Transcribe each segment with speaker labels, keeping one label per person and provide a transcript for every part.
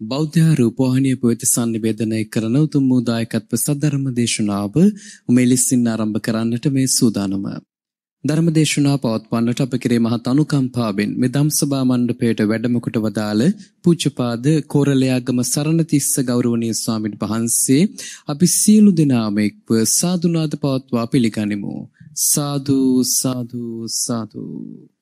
Speaker 1: බෞද්ධ රූපවාහිනිය පොයිති sannivedanaya කරන උතුම් වූ දායකත්ව සද්ධර්ම දේශනාව මෙලෙසින් ආරම්භ කරන්නට මේ සූදානම. ධර්ම දේශනාව පවත්වන්නට අප කෙරේ මහත් අනුකම්පාවෙන් මේ ධම්සභා මණ්ඩපයට වැඩම කොට වදාළ පූජ්‍යපාද කෝරළයාගම සරණතිස්ස ගෞරවනීය ස්වාමීන් වහන්සේ අපි සියලු දෙනාම එක්ව සාදුනාද පවත්වා පිළිගනිමු. සාදු සාදු සාදු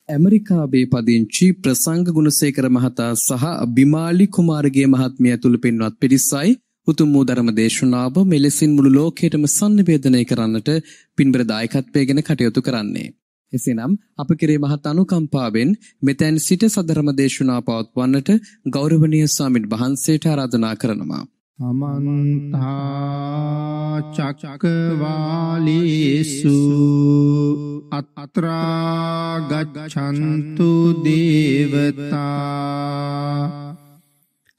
Speaker 1: ඇමරිකාවේ පදිංචි ප්‍රසංග ගුණසේකර මහතා සහ බිමාලි කුමාරගේ මහත්මිය ඇතුළු පින්වත් පිරිසයි උතුම් වූ ධර්ම දේශනාව මෙලෙසින් මුළු ලෝකයටම sannivedanaya කරන්නට පින්බර දායකත්වයෙන් කටයුතු කරන්නේ. එසේනම් අප කෙරේ මහත් අනුකම්පාවෙන් මෙතෙන් සිට සදරම දේශනා පවත්වන්නට ගෞරවනීය ස්වාමින් වහන්සේට ආරාධනා කරනවා.
Speaker 2: අමන්තා චක්කවාලේසු අත්‍රාගච්ඡන්තු දේවතා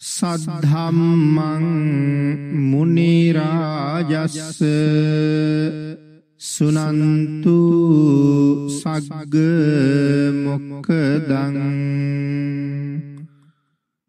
Speaker 2: සද්ධම්මං මුනි රාජස්ස සුනන්තු සග්ග මොක්කදං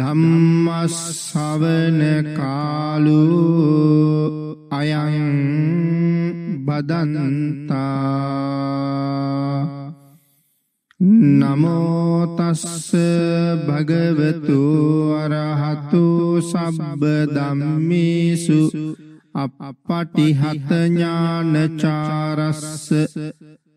Speaker 2: ධම්මස්සවන කාලු අයං බදන්තා. නමෝතස්ස භගවතු අරහතු සබ්බ දම්මේසු අපපටිහතඥානචාරස්ස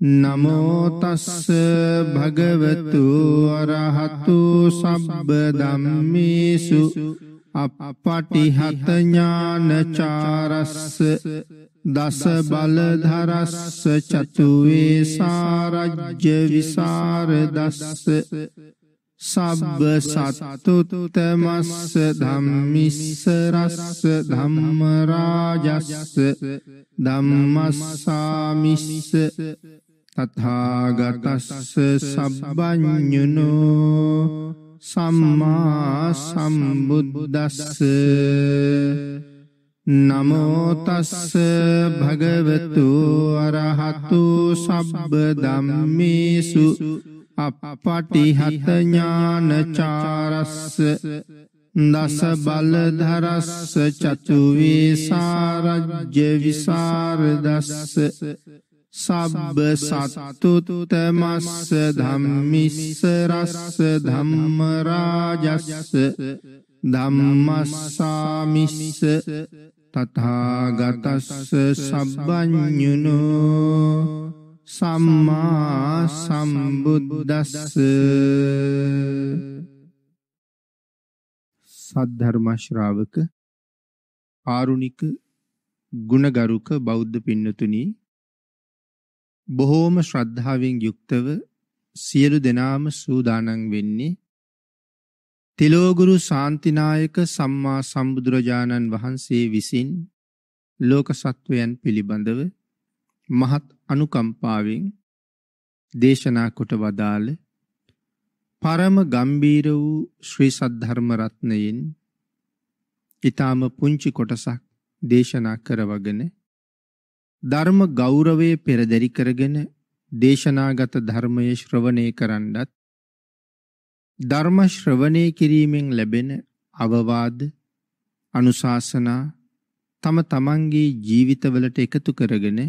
Speaker 2: නමෝතස්ස භගවතු අරහතු සබ්බ ධම්මේසු අපපටිහතඥානචාරස්ස දස බලධරස්ස චතුවේ සාරජ්‍ය විසාරදස්ස සබ්බ සත්තුතමස්ස ධම්මිස්ස රස්ස ධම්මරාජස්ස ධම්මස්සාමිස්ස තථාගතස්ස සබ්බඤුනෝ සම්මා සම්බුද්දස්ස. නමෝතස්ස භගවතු අරහතු සබ්බ ධම්මේසු. අපපටිහතඥානචාරස්ස දස බලධරස්ස චතුවේ සාරජ්‍ය විසාරදස්ස. සබ්බ සත්තුතමස්ස ධම්මිස්ස රස්ස ධම්මරාජස්ස ධම්මස්සාමිස්ස තථාගතස්ස සබ්බඤුනෝ සම්මා සම්බුද්දස්ස සද්ධර්ම ශ්‍රාවක ආරුණික ගුණගරුක බෞද්ධ පින්නතුනි බොහෝම ශ්‍රද්ධාවෙන් යුක්තව සියලු දෙනාම සූදානන් වෙන්නේ තිලෝගුරු ශාන්තිනායක සම්මා සම්බුදුරජාණන් වහන්සේ විසින් ලෝක සත්වයන් පිළිබඳව මහත් අනුකම්පාවෙන් දේශනා කොට වදාළ පරම ගම්බීර වූ ශ්‍රී සද්ධර්ම රත්නයෙන් ඊටාම පුංචි කොටසක් දේශනා කරවගෙන ධර්ම ගෞරවය පෙරදරි කරගෙන දේශනාගත ධර්මය ශ්‍රවණය කරන්නත් ධර්ම ශ්‍රවණය කිරීමෙන් ලැබෙන අවවාද අනුශාසනා තම තමන්ගේ ජීවිතවලට එකතු කරගෙන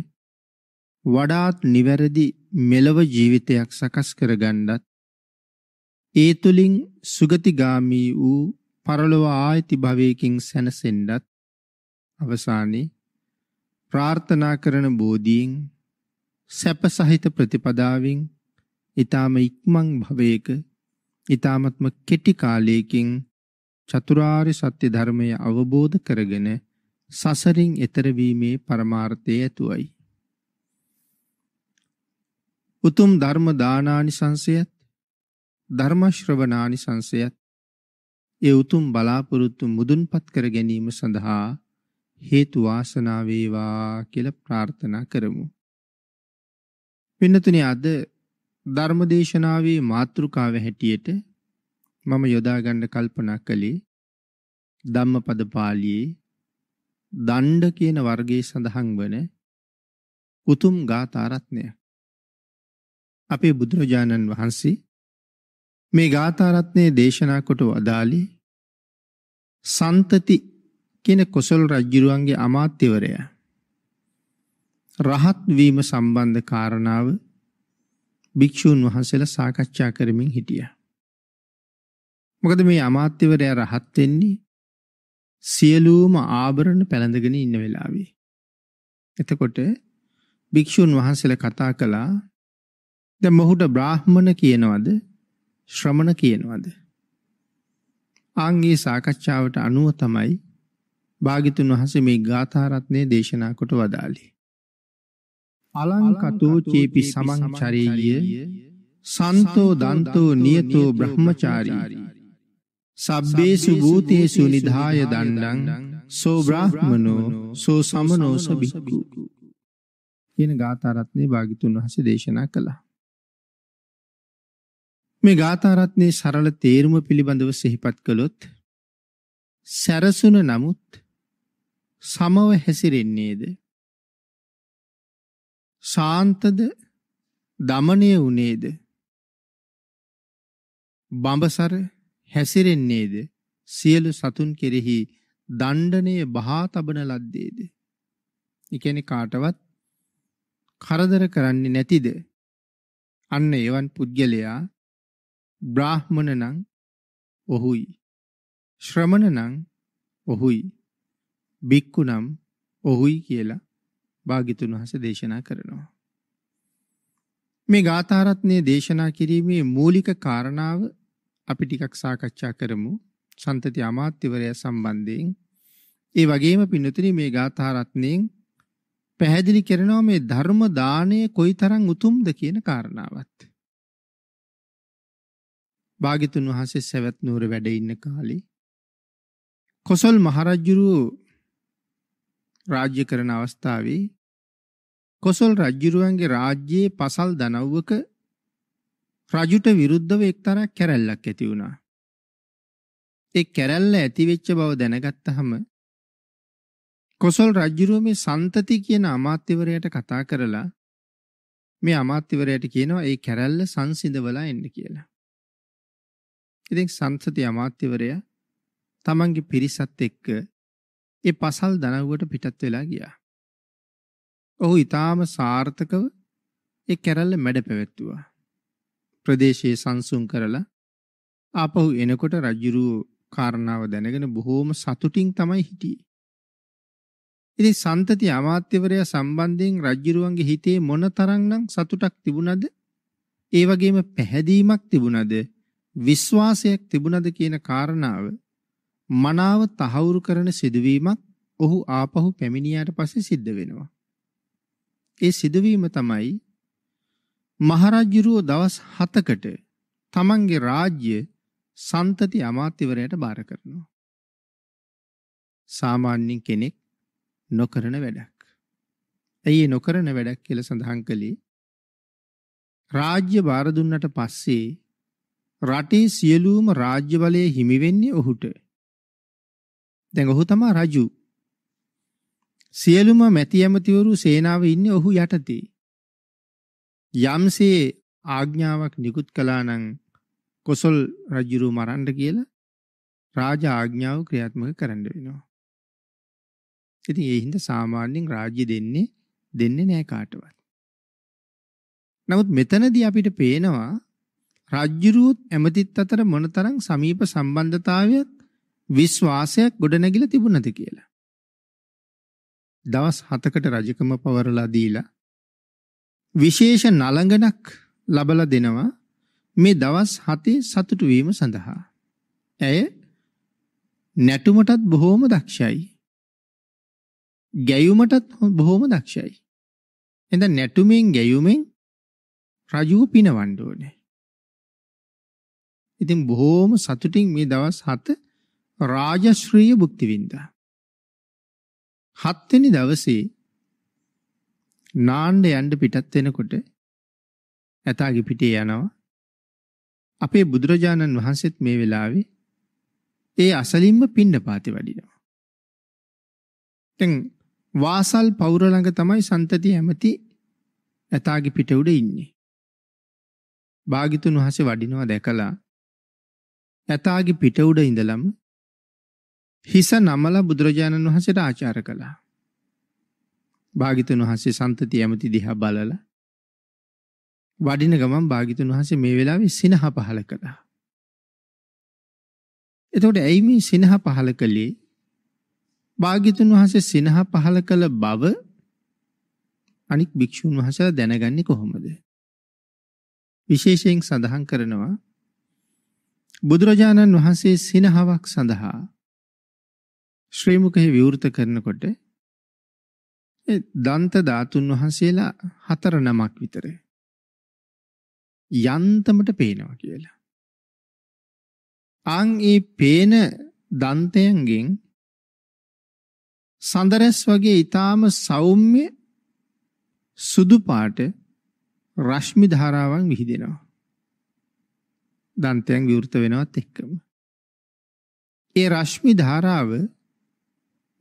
Speaker 2: වඩාත් නිවැරදි මෙලව ජීවිතයක් සකස් කරගන්නත් ඒ තුලින් සුගතිගාමී වූ පරලොව ආයති භවයකින් සැනසෙන්නත් අවසානයේ ප්‍රාර්ථනා කරන බෝධීන් සැප සහිත ප්‍රතිපදාවෙන් ඊ타ම ඉක්මන් භවයක ඊ타මත්ම කෙටි කාලයකින් චතුරාර්ය සත්‍ය ධර්මය අවබෝධ කරගෙන සසරින් එතර වීමේ පරමාර්ථය ඇතුවයි. උතුම් ධර්ම දානානිසංසයත් ධර්ම ශ්‍රවණානිසංසයත් ඒ උතුම් බලාපොරොත්තු මුදුන්පත් කර ගැනීම සඳහා හේතු වාසනා වේවා කියලා ප්‍රාර්ථනා කරමු. පින්නතුනි අද ධර්මදේශනාවේ මාතෘකාව හැටියට මම යොදා ගන්න කල්පනා කළේ ධම්මපද පාළියේ දණ්ඩ කියන වර්ගයේ සඳහන් වන උතුම් ගාථා රත්නය. අපේ බුදුරජාණන් වහන්සේ මේ ගාථා රත්නයේ දේශනා කොට වදාළේ සන්තති කියන කොසල් රජ්ජුරුවන්ගේ අමාත්‍යවරයා රහත් වීම සම්බන්ධ කාරණාව භික්ෂූන් වහන්සේලා සාකච්ඡා කරමින් හිටියා. මොකද මේ අමාත්‍යවරයා රහත් වෙන්නේ සියලුම ආභරණ පැළඳගෙන ඉන්න වෙලාවේ. එතකොට භික්ෂූන් වහන්සේලා කතා කළා දැන් මොහුට බ්‍රාහ්මණ කියනවද ශ්‍රමණ කියනවද? ආන්ගේ සාකච්ඡාවට අනුව තමයි භාගිතුන් වහන්සේ මේ ගාථා රත්නය දේශනා කොට වදාළේ. අලංකතෝ චේපි සමංචරීය සන්තෝ දන්තෝ නියතෝ බ්‍රහ්මචාරී සබ්බේසු භූතේසු නිධාය දණ්ඩං සෝ බ්‍රාහ්මනෝ සෝ සමනෝස බික්කු කියන ගාථාරත්නය භාගිතුන් වහස දේශනා කළා. මේ ගාථාරත්නයේ සරල තේරුම පිළිබඳව සිහිපත් කළොත් සැරසුන නමුත් සමව හැසිරෙන්නේද ශාන්තද දමනය වනේද බඹසර හැසිරෙන්නේද සියලු සතුන් කෙරෙහි දණ්ඩනය බහා තබන ලද්දේද. එකැනෙ කාටවත් කරදර කරන්නේ නැතිද. අන්න එවන් පුද්ගලයා බ්‍රාහ්මණ නං ඔහුයි. ශ්‍රමණ නං ඔහුයි. බික්කු නම් ඔහුයි කියලා භාගිතුන් වහස දේශනා කරනවා. මේ ගාථාරත්නය දේශනා කිරීමේ මූලික කාරණාව අපි ටිකක් සාකච්ඡා කරමු සන්තති අමාත්‍යවරය සම්බන්ධයෙන්. ඒ වගේම පින්නතුනි මේ ගාථාරත්නයෙන් පැහැදිලි කරනවා මේ ධර්ම දානය කොයි තරම් උතුම්ද කියන කාරණාවත්. භාගිතුන් වහන්සේ සැවැත් නුවර වැඩ ඉන්න කාලේ කොසල් මහරජ්ජුරුව රාජ්‍ය කරන අවස්ථාවේ කොසල් රජ්ජුරුවන්ගේ රාජ්‍යයේ පසල් දනව්වක රජුට විරුද්ධව එක්තරා කැරැල්ලක් ඇති වුණා. ඒ කැරැල්ල ඇතිවෙච්ච බව දැනගත්තහම කොසල් රජ්ජුරුව මේ සන්තති කියන අමාත්‍යවරයට කතා කරලා මේ අමාත්‍යවරයට කියනවා ඒ කැරැල්ල සංසිඳවලා එන්න කියලා. ඉතින් සංසති අමාත්‍යවරයා තමන්ගේ පිරිසත් එක්ක ඒ පසල් දනව්වට පිටත් වෙලා ගියා. ඔහු ඊටාම සාර්ථකව ඒ කැරැල්ල මැඩ පැවැත්තුවා. ප්‍රදේශයේ සංසුන් කරලා ආපහු එනකොට රජ්ජුරුව කාරණාව දැනගෙන බොහෝම සතුටින් තමයි හිටියේ. ඉතින් සන්තති අමාත්‍යවරයා සම්බන්ධයෙන් රජ්ජුරුවන්ගේ හිතේ මොන තරම්නම් සතුටක් තිබුණද? ඒ වගේම පැහැදීමක් තිබුණද? විශ්වාසයක් තිබුණද කියන කාරණාව මනාව තහවුරු කරන සිදුවීමක් ඔහු ආපහු පැමිණියාට පස්සේ සිද්ධ වෙනවා. ඒ සිදුවීම තමයි මහරජ්ජුරුව දවස් හතකට තමන්ගේ රාජ්‍ය සන්තති අමාත්‍යවරයට භාර කරනවා. සාමාන්‍යින් කෙනෙක් නොකරන වැඩක්. ඇයි නොකරන වැඩක් කියල සඳහන් කළේ රාජ්‍ය භාරදුන්නට පස්සේ රටේ සියලූම රාජ්‍ය බලය හිමිවෙන්නේ ඔහුට. දැන් ඔහු තමා රජු. සියලුම මැති ඇමතිවරු සේනාව ඉන්න ඔහු යටතේ. යම්සේ ආග්ඥාවක් නිකුත් කලානං කොසොල් රජ්ජුරු මරන්ඩ කියලා රාජ ආග්ඥාව ක්‍රියාත්මක කරන්න වෙනවා. ඉති එහින්ද සාමාන්‍යෙන් රාජ්‍ය දෙන්නේ දෙන්නේ නෑ කාටවත්. නමුත් මෙතනදී අපිට පේනවා රජ්ජුරුවත් ඇමතිත් අතර මොනතරං සමීප සම්බන්ධතාවයක් විශ්වාසයක් ගොඩනැගිල තිබුණද කියලා. දවස් හතකට රජකම පවරලා දීලා විශේෂ නළඟනක් ලබල දෙනවා මේ දවස් හතේ සතුටුවීම සඳහා. ඇය නැටුමටත් බොහෝම දක්ෂයි. ගැයුමටත් බොහෝම දක්ෂයි. එඳ නැටුමෙන් ගැයුමෙන් රජුව පිනවණ්ඩෝනේ. ඉතින් බොහෝම සතුටින් මේ දවස් හත රාජශ්‍රීය බුක්තිවින්දා. හත්වෙනි දවසේ නාණ්ඩ යන්ඩ පිටත් වෙනකොට ඇතාගේ පිටේ යනවා අපේ බුදුරජාණන් වහන්සේත් මේ වෙලාවේ ඒ අසලින්ම පිණ්ඩ පාති වඩිනවා. තැන් වාසල් පෞරළඟ තමයි සන්තති ඇමති ඇතාගේ පිට උඩ ඉන්නේ. භාගිතුන් වහස වඩිනවා දැකලා ඇතාගේ පිට උඩ ඉඳලම් හිස නමල බුදුරජාණන් වහසට ආචාර කළා. භාගිතුන් වහසේ සන්තති ඇමති දිහා බලල වඩින ගමන් භාගිතුන් වහසේ මේ වෙලාවේ සිනහ පහල කළා. එතකොට ඇයි මේ සිනහ පහල කළේ භාගිතුන් වහසේ සිනහ පහල කළ බව අනික් භික්‍ෂූන් වහසලා දැනගන්නේ කොහොමද. විශේෂයෙන් සඳහන් කරනවා බුදුරජාණන් වහන්සේ සිනහාවක් සඳහා ශ්‍රීමුකහි විවෘත කරනකොට දන්ත ධාතුන් වහන්සේලා හතර නමක් විතර යන්තමට පේනවා කියලා. අං ඒ පේන දන්තයන්ගෙන් සඳරැස් වගේ ඉතාම සෞම්‍ය සුදුපාට රශ්මි ධාරාවන් විහිදෙනවා. දන්තයන් විවෘත වෙනවත් එක්කම. ඒ රශ්මි ධාරාව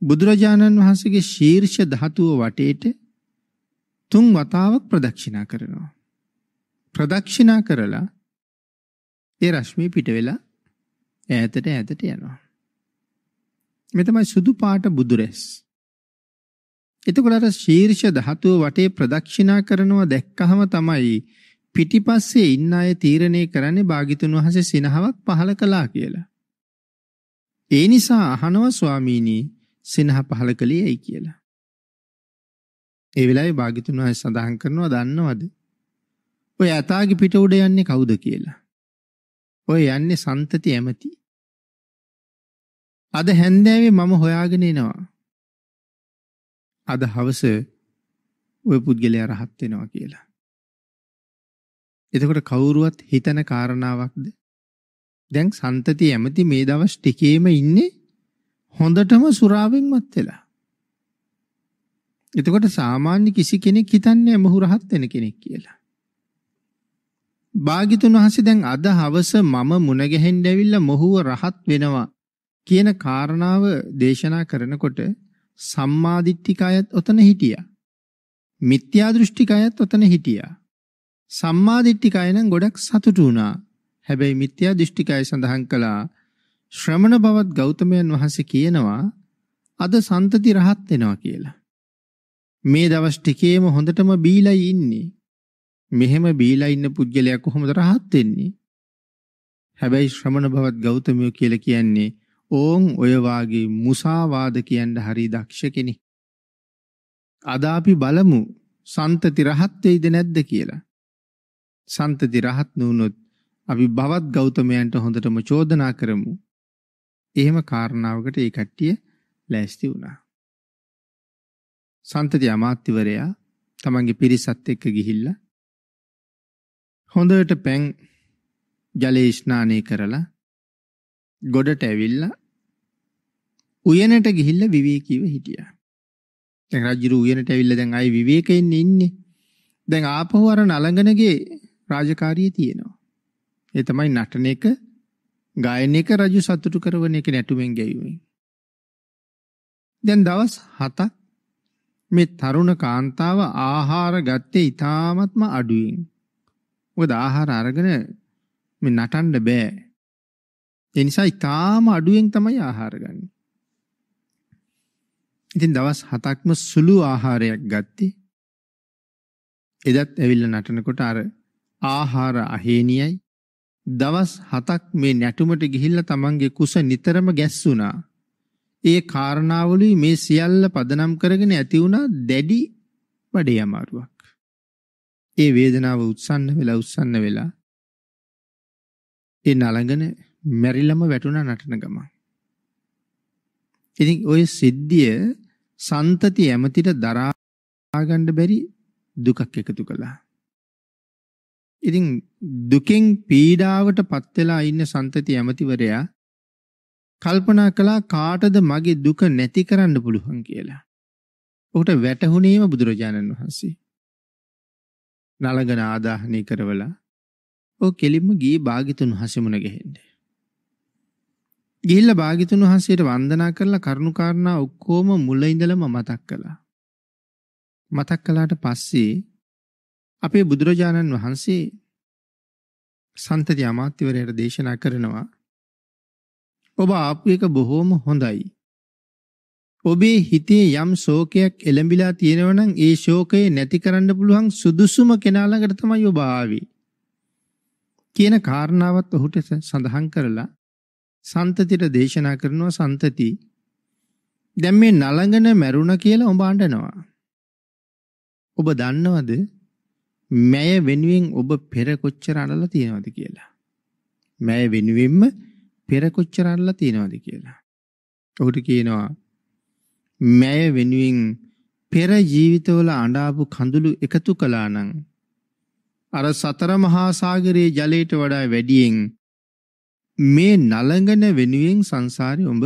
Speaker 2: බුදුරජාණන් වහන්සේගේ ශීර්ෂ ධාතුව වටේට තුන් වතාවක් ප්‍රදක්ෂිනා කරනවා. ප්‍රදක්ෂිනා කරලා ඒ රශ්මී පිට වෙලා ඈතට ඇතට යනවා. මෙතමයි සුදු පාට බුදුරැස්. එතකොළට ශීර්ෂ ධාතුව වටේ ප්‍රදක්ෂිනා කරනවා දැක්කහම තමයි පිටිපස්සේ ඉන්න අය තීරණය කරන්නේ භාගිතුන් වහසේ සිනහවක් පහල කලා කියලා. ඒ නිසා අහනව ස්වාමීණී සිනහ පහල කළේ ඇයි කියලා. ඒ වෙලාවේ භාගිතුන් වහන්සේ සඳහන් කරනවා දන්නවද? ඔය ඇතාගේ පිට උඩ යන්නේ කවුද කියලා. ඔය යන්නේ සන්තති ඇමති. අද හැන්දෑවේ මම හොයාගෙන එනවා. අද හවස ඔය පුද්ගලයා රහත් වෙනවා කියලා. එතකොට කවුරුවත් හිතන කාරණාවක්ද? දැන් සන්තති ඇමති මේ දවස් ටිකේම ඉන්නේ හොඳටම සුරාවෙන් මත් වෙලා. එතකොට සාමාන්‍ය කිසි කෙනෙක් හිතන්නේ මොහු රහත් වෙන කෙනෙක් කියලා. භාගිතුන් වහන්සේ දැන් අද හවස මම මුණ ගැහෙන්න ඇවිල්ලා මොහුව රහත් වෙනවා කියන කාරණාව දේශනා කරනකොට සම්මාදිට්ඨික අයත් ඔතන හිටියා. මිත්‍යා දෘෂ්ටික අයත් ඔතන හිටියා. සම්මාදිට්ඨික අය නම් ගොඩක් සතුටු වුණා. හැබැයි මිත්‍යා දෘෂ්ටික අය සඳහන් කළා ශ්‍රමණ බවත් ගෞතමයන් වහන්සේ කියනවා අද සන්තති රහත් වෙනවා කියලා. මේ දවස් ටිකේම හොඳටම බීලයි ඉන්නේ. මෙහෙම බීලා ඉන්න පුද්ගලයා කොහොමද රහත් වෙන්නේ? හැබැයි ශ්‍රමණ බවත් ගෞතමයෝ කියලා කියන්නේ ඕන් ඔය වාගේ මුසාවාද කියන්න හරි දක්ෂ කෙනෙක්. අද අපි බලමු සන්තති රහත් වෙයිද නැද්ද කියලා. සන්තති රහත් නුනොත් අපි බවත් ගෞතමයන්ට හොඳටම චෝදනා කරමු. එහෙම කාරණාවකට ඒ කට්ටිය ලෑස්ති වුණා. සන්තති අමාත්‍යවරයා තමන්ගේ පිරිසත් එක්ක ගිහිල්ලා හොඳට පැන් ජලයේ ස්නානය කරලා ගොඩට ඇවිල්ලා උයනට ගිහිල්ලා විවේකීව හිටියා. දැන් රජුරු උයනට ඇවිල්ලා දැන් ආයි විවේකයෙන් ඉන්නේ. දැන් ආපහු අර නලංගනගේ රාජකාරිය තියෙනවා. ඒ තමයි නටන එක ගායන එක රජු සතුටු කරවන එක නැටුමෙන් ගැයුමෙන්. දැන් දවස් හතක් මේ තරුණ කාන්තාව ආහාර ගත්තේ ඉතාමත්ම අඩුවෙන්. මොකද ආහාර අරගෙන මේ නටන්න බෑ. ඒ නිසා ඉතාම අඩුවෙන් තමයි ආහාර ගන්න. ඉතින් දවස් හතක්ම සුළු ආහාරයක් ගත්තේ. එදත් ඇවිල්ලා නටනකොට අර ආහාර අහේනියයි දවස් හතක් මේ නැටුමට ගිහිල්ල තමන්ගේ කුස නිතරම ගැස්සුනා. ඒ කාරණාවලුයි මේ සියල්ල පදනම් කරගෙන ඇතිවුණා දැඩි බඩේ අමාරුවක්. ඒ වේදනාව උත්සන්න වෙලා උත්සන්න වෙලා ඒ නළඟන මැරිලම වැටුණ නටන ගම. ඉතින් ඔය සිද්ධිය සන්තති ඇමතිට දරාගණ්ඩ බැරි දුකක් එකතු කළා. ඉතින් දුකෙන් පීඩාවට පත්වෙලා ඉන්න සන්තති ඇමතිවරයා කල්පනා කලා කාටද මගේ දුක නැති කරන්න පුළුවන් කියලා. ඔහුට වැටහුණේම බුදුරජාණන් වහන්සේ. නළගන ආදාහනය කරවලා ඕ කෙලින්ම ගී භාගිතුන් හසමුණ ගෙහෙන්ඩ. ගිල්ල භාගිතුන් වහන්සේට වන්දනා කරලා කරුණුකාරණා ඔක්කෝම මුල්ල ඉඳලම මතක් කළා. මතක් කලාට පස්සේ අපේ බුදුරජාණන් වහන්සේ සන්තති අමාත්‍යවරයට දේශනා කරනවා ඔබ ආපු එක බොහෝම හොඳයි. ඔබේ හිතේ යම් ශෝකයක් එළඹිලා තියෙනවනම් ඒ ශෝකය නැති කරන්න පුළුවන් සුදුසුම කෙනාලඟට තමයි ඔබ ආවේ. කියන කාරණාවත් ඔහුට සඳහන් කරලා සන්තතිට දේශනා කරනවා සන්තති දැන් මේ නලඟන මැරුණ කියලා ඔබ අඬනවා. ඔබ දන්නවද මැය වෙනුවෙන් ඔබ පෙර කොච්චර අඬලා තියෙනවද කියලා. මැය වෙනුවෙන්ම පෙර කොච්චර අඬලා තියෙනවද කියලා. ඔහුට කියනවා මැය වෙනුවෙන් පෙර ජීවිතවල අඬාපු කඳුළු එකතු කළා නම් අර සතර මහා සාගරයේ ජලයට වඩා වැඩියෙන් මේ නලඟන වෙනුවෙන් සංසාරේ උඹ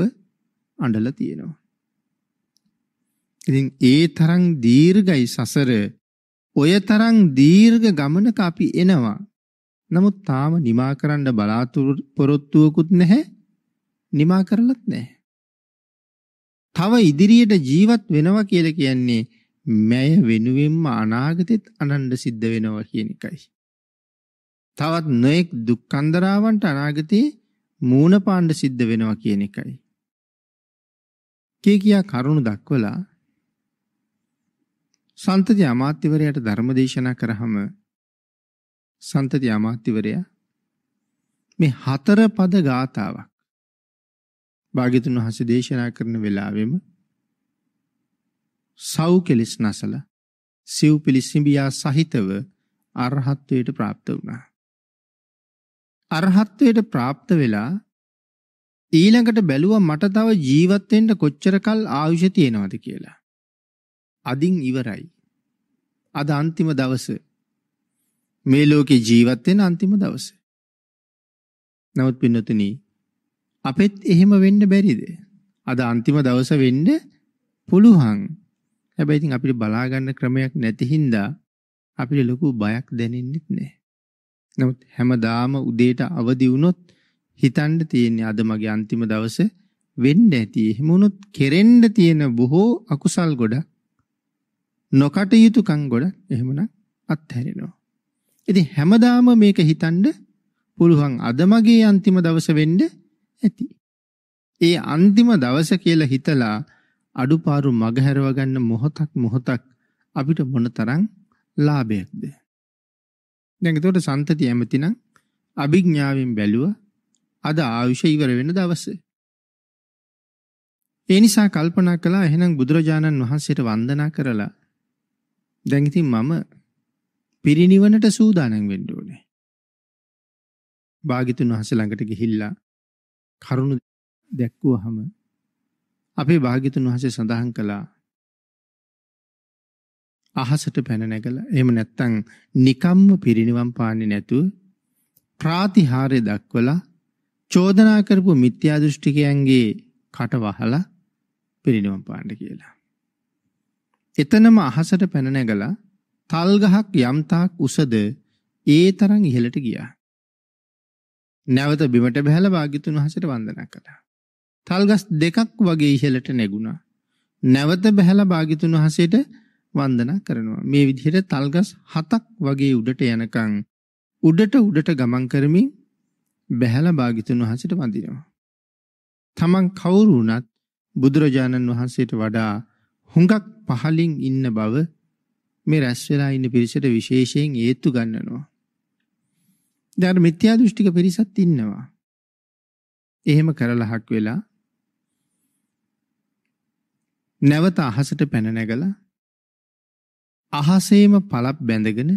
Speaker 2: අඬලා තියෙනවා. ඉතින් ඒ තරම් දීර්ඝයි සසර ඔය තරම් දීර්ඝ ගමනක අපි එනවා. නමුත් තාම නිමා කරන්න බලාපොරොත්තුවකුත් නැහැ. නිමා කරලත් නැහැ. තව ඉදිරියට ජීවත් වෙනවා කියලා කියන්නේ මැය වෙනුවෙන්ම අනාගතෙත් අනන්ඩ සිද්ධ වෙනවා කියන එකයි. තවත් නොයෙක් දුක්කන්දරාවන්ට අනාගතයේ මූුණ පාණ්ඩ සිද්ධ වෙනවා කියන එකයි. කේ කියා කරුණු දක්වලා සන්තති අමාත්‍යවරයට ධර්ම දේශනා කරහම සන්තති අමාත්‍යවරයා මේ හතර පද ගාථාවක් භාගිතුන් වහස දේශනා කරන වෙලාවෙම සව් කෙලෙස් නසල සිව් පිළිසිඹියා සහිතව අර්හත්වයට ප්‍රාප්ත වුණා. අර්හත්වයට ප්‍රාප්ත වෙලා ඊළඟට බැලුව මට තව ජීවත්වෙන්ට කොච්චර කල් ආයුෂ තියෙනවද කියලා. අදින් ඉවරයි. අද අන්තිම දවස මේ ලෝකෙ ජීවත්වෙන අන්තිම දවස. නවත් පින්නතුන අපෙත් එහෙම වෙන්න බැරිද. අද අන්තිම දවස වෙන්න පුළුවන් හැබැයිතින් අපිට බලාගන්න ක්‍රමයක් නැතිහින්දා අපිට ලොකු බයක් දැනෙන්නෙත් නෑ. නමුත් හැමදාම උදේට අවදි වුණොත් හිතන්ඩ තියෙන්නේ අද මගේ අන්තිම දවස වෙන්න ඇති එහෙමුණුත් කෙරෙන්ඩ තියෙන බොහෝ අකුසල් ගොඩ නොකටයුතුකං ගොඩ එහෙමන අත්හැරෙනවා. ඉති හැමදාම මේක හිතන්ඩ පුළුවන් අදමගේ අන්තිම දවස වෙන්ඩ ඇති. ඒ අන්තිම දවස කියලා හිතලා අඩුපාරු මගහැරවගන්න මොහොතක් මොහොතක් අපිට මොන තරං ලාභයක්ද. දැඟතොට සන්තති ඇමතිනම් අභිග්ඥාවෙන් බැලුව අද ආයුෂ ඉවර වෙන දවස. එනිසා කල්පනා කලා එහෙනම් බුදුරජාණන් වහන්සේට වන්දනා කරලා දැඟිතින් මම පිරිනිවනට සූදානන් වෙන්ඩෝනේ. භාගිතුන් වහස ළඟට ගිහිල්ලා කරුණු දැක්වුව හම අපේ භාගිතුන් වහසේ සඳහන් කළා අහසට පැන නැගල එම නැත්තං නිකම්ම පිරිනිවම් පාන්නේ නැතුව ප්‍රාතිහාරය දක්වලා චෝදනා කරපු මිත්‍යාදෘෂ්ටිකයන්ගේ කට වහලා පිරිනිවම් පාණ්ඩ කියලා. එතනම අහසට පැන නැගලා තල්ගහක් යම්තාක් උසද ඒ තරං ඉහලට ගියා. නැවත බිමට බැහල භාගිතුන් වහසට වන්දනා කළා. තල්ගස් දෙකක් වගේ ඉහලට නැගුණා. නැවත බැහැල භාගිතුන් වහසේට වන්දනා කරනවා. මේ විදිහට තල්ගස් හතක් වගේ උඩට යනකං උඩට උඩට ගමන් කරමින් බැහැල භාගිතුන් වහසට වඳිනවා. තමන් කවුරුනත් බුදුරජාණන් වහන්සේට වඩා හුඟක් පහලින් ඉන්න බව මේ රැස් වෙලා ඉන්න පිරිසට විශේෂයෙන් ඒත්තු ගන්නනවා. දැන් මිත්‍යා දෘෂ්ටික පිරිසත් ඉන්නවා. එහෙම කරලහක් වෙලා නැවත අහසට පැන නැගලා අහසේම පලක් බැඳගෙන